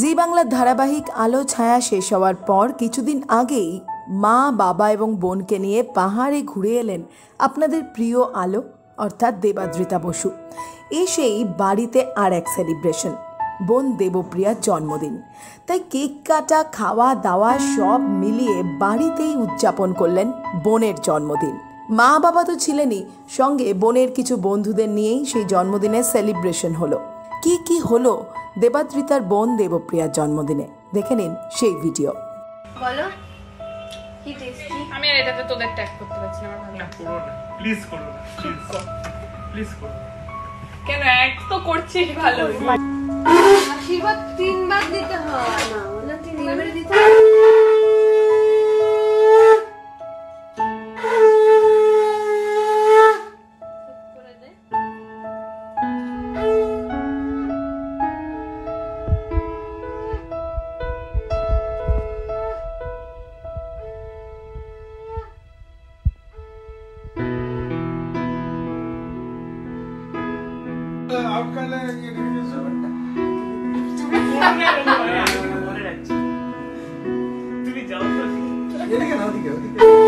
জি বাংলার ধারাবাহিক আলো ছায়া শেষ হওয়ার পর কিছুদিন আগেই মা, বাবা এবং বোনকে নিয়ে পাহাড়ে ঘুরে এলেন আপনাদের প্রিয় আলো, অর্থাৎ দেবাদ্রিতা বসু। এসেই বাড়িতে আর এক সেলিব্রেশন বোন দেবপ্রিয়ার জন্মদিন। তাই কেক কাটা, খাওয়া দাওয়া সব মিলিয়ে বাড়িতেই উদযাপন করলেন বোনের জন্মদিন। মা, বাবা তো ছিলেনই, সঙ্গে বোনের কিছু বন্ধুদের নিয়েই সেই জন্মদিনের সেলিব্রেশন হলো। কি কি হলো দেবাদ্রিতার বোন দেবপ্রিয়ার জন্মদিনে? দেখে নিন সেই ভিডিও। বলো কি টেস্টি আমি আর এটাতে তোদের ট্যাগ করতে পারছি না আমার ভালো না লাগছে। করো না প্লিজ করো না প্লিজ প্লিজ করো কেন এক তো করছিস ভালো। আশীর্বাদ তিনবার দিতে হয়। না তুমি যাও তো এদিকে না ওদিকে ওদিকে